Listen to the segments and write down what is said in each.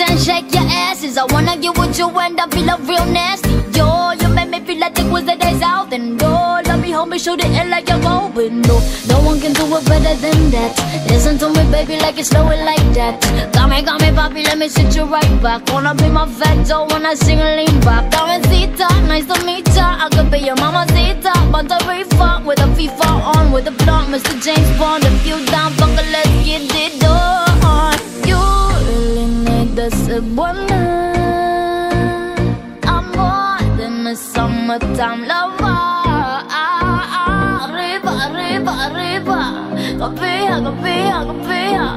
and shake your asses. I wanna get with you and I feel real nasty. Yo, you made me feel like it was the days out and all. Hold me, shoot it in like you're open. No, no one can do it better than that. Listen to me, baby, like it's slow like that. Got me, got me, papi, let me sit you right back. Wanna be my vector when I sing a lean back. Karencitta, nice to meet ya. I could be your mama Zita, but the reefer with a FIFA on with a blunt, Mr. James Bond. If you down, fucker, let's get it on. You really need the Cebuana. I'm more than a summertime lover. Arriba, arriba. Kapia, kapia, kapia.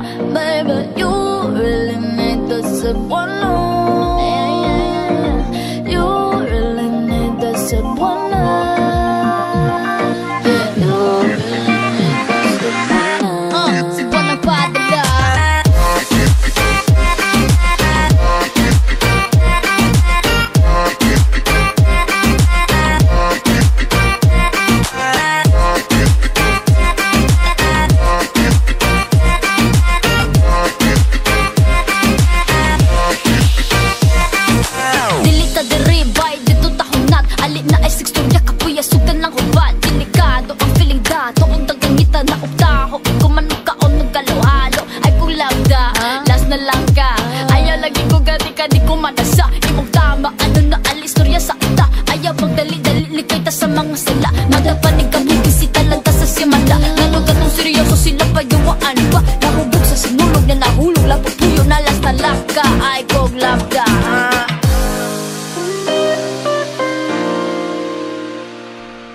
Dato Kung tagangita na uktaho Ikaw man magkaon ng kaluhalo Ay kung labda, last na lang ka Ayaw lagi ko gati ka, di ko manasa Imong tama, ano na alistorya sa ita. Ayaw magdali-dali, likay ta sa mga sila Madapanig kami, bisita lang ta sa simanda. Ngano gatong seryoso sila payuwaan pa Nahubog sa sinulog na nahulog Lapot puyo na last na laka Ay kog labda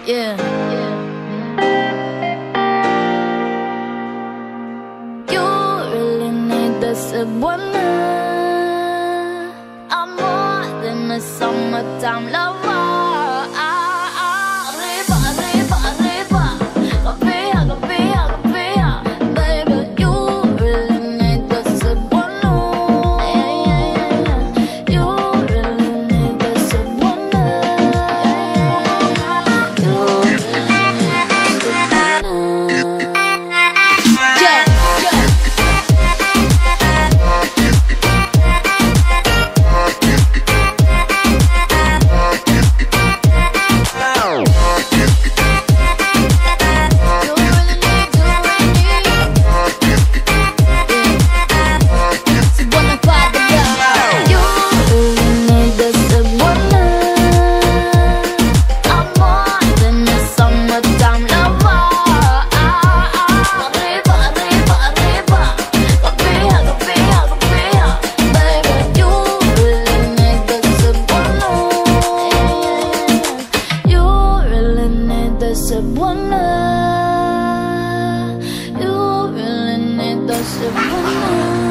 yeah. Cebuana. I'm more than a summertime lover. Cebuana. You really need the Cebuana.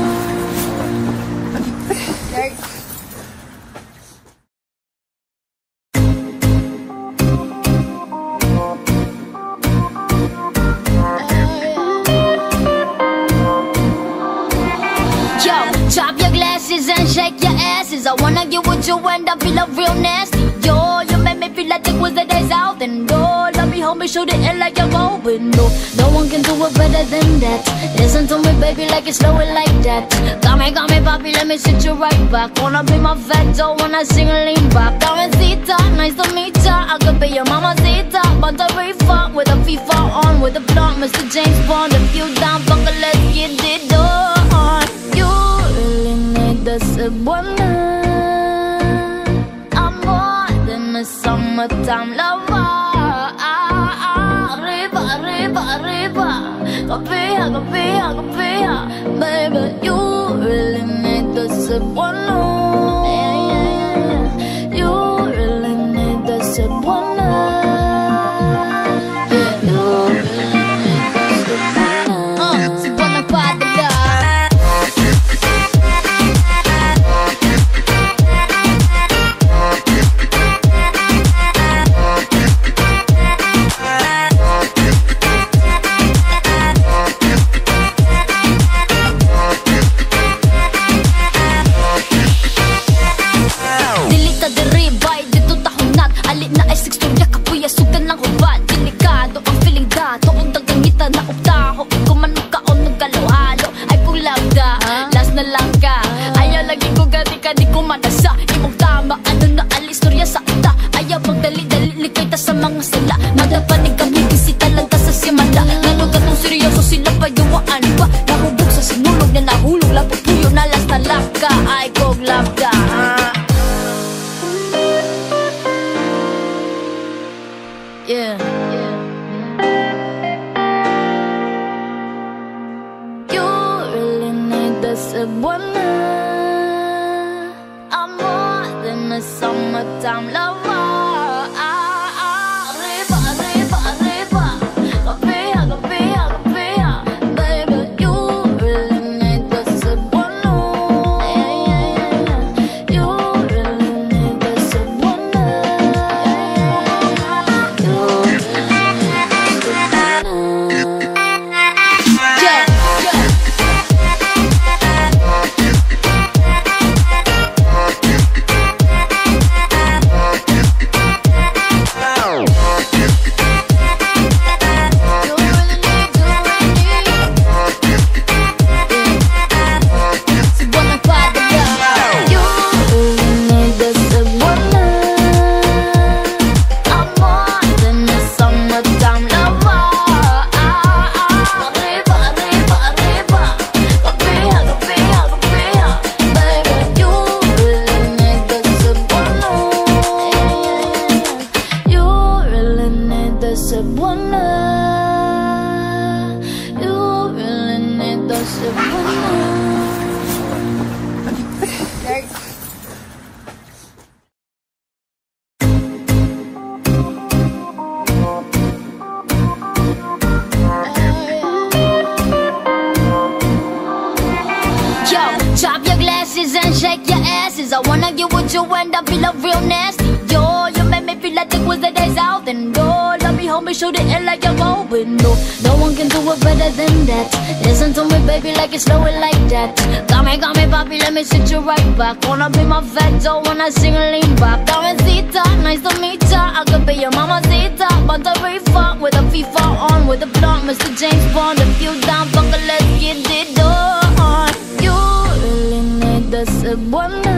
And shake your asses. I wanna get with you and I feel like real nasty. Yo, you make me feel like it was the days out and go. Me, shoot it in like you're open. No, no one can do it better than that. Listen to me, baby, like it's slow like that. Got me, got me, papi, let me sit you right back. Wanna be my vector when I sing a lean back. Karencitta, nice to meet ya. I could be your mama Zita, but the reefer with a FIFA on with a blunt, Mr. James Bond. If you down, fucker, let's get it on. You really need the Cebuana. I'm more than a summertime lover. Arriba, arriba. Kapia, kapia, kapia. Baby, you really need Cebuana. ay siksturya kapuyasugan ng hubad Delikado ang feeling dato Ang tagangitan na uptaho Ikaw man kaon nagkalahalo Ay pulabda, last na lang ka. Ayaw lagi ko gati ka di ko manasa Imong tama, ano na alistorya sa ita? Ayaw pang dali-dali likay ta sa mga sala. Madapanig ka bibisi talaga sa simanda Lalo ka tong seryoso sila payuwaan ba Nahubog sa sinulog na nahulog Lapupuyo na last na lang ka. Ay koglab ka. Summertime lover asses. I wanna get with you and I feel up real nasty. Yo, you make me feel like it was the days out and go. Let me hold me, shoot it in like you're open. No, no one can do it better than that. Listen to me, baby, like it's flowing like that. Got me, got me, papi, let me sit you right back. Wanna be my dough when I sing a lean back. Karencitta, nice to meet ya. I could be your mama Zita, but the reefer with a FIFA on, with a blunt, Mr. James Bond. If you down, fucker, let's get it on. You the Cebuana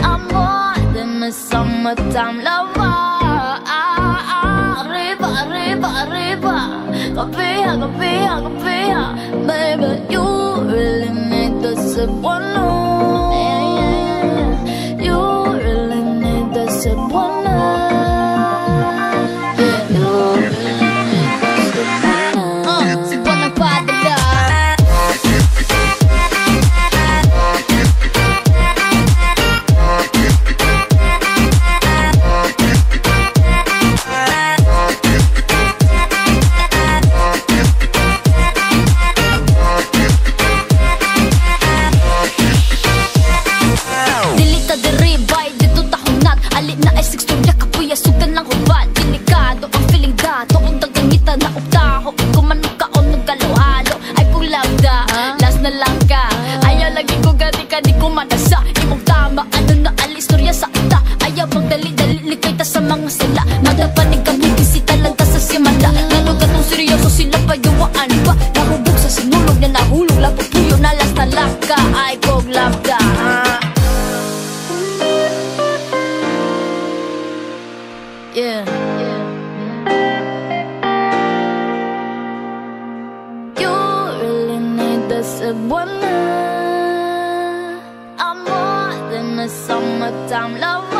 I'm more than a summertime lover. Arriba, arriba, arriba Capilla, capilla, capilla Baby, you really need the Cebuana yeah. You really need the Cebuana Cebuana I'm more than a summertime lover